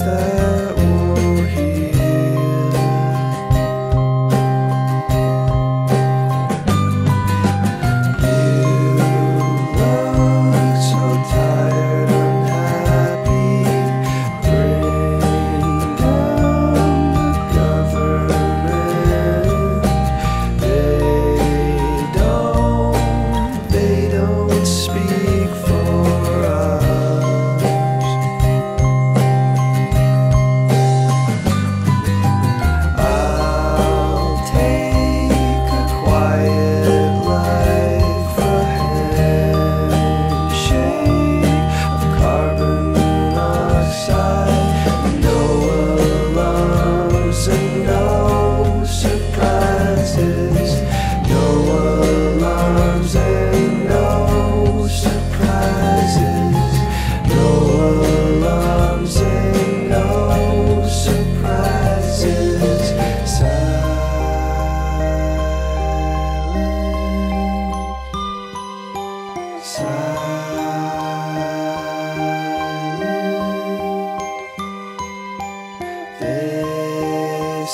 stay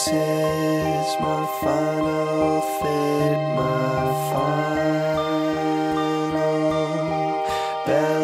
This is my final fit, my final bed.